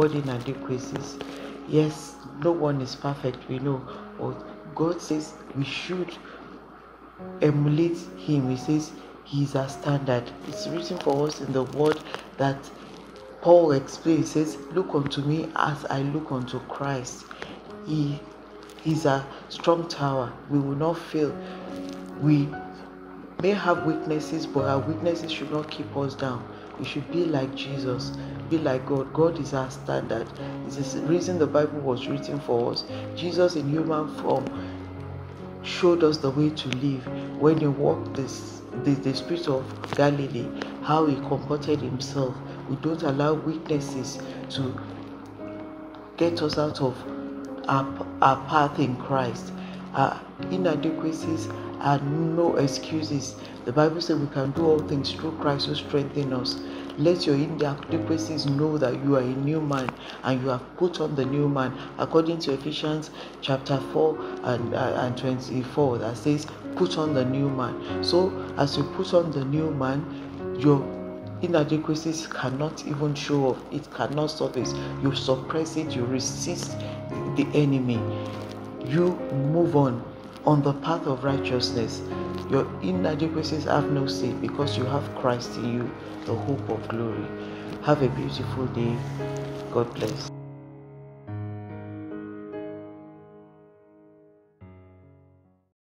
God inadequacies. Yes, no one is perfect, we know, but God says we should emulate Him. He says He is our standard. It's written for us in the Word that Paul explains, says, Look unto me as I look unto Christ. He is a strong tower. We will not fail. We may have weaknesses, but our weaknesses should not keep us down. We should be like Jesus, be like God. God is our standard. This is the reason the Bible was written for us. Jesus in human form showed us the way to live when he walked this, the, the streets of Galilee, how he comported himself. We don't allow weaknesses to get us out of our, our path in Christ. Our inadequacies are no excuses. The Bible says we can do all things through Christ who strengthens us. Let your inadequacies know that you are a new man and you have put on the new man, according to Ephesians chapter 4 and, uh, and 24, that says, Put on the new man. So, as you put on the new man, your inadequacies cannot even show up, it cannot surface. You suppress it, you resist the enemy. You move on on the path of righteousness. Your inadequacies have no say because you have Christ in you, the hope of glory. Have a beautiful day. God bless.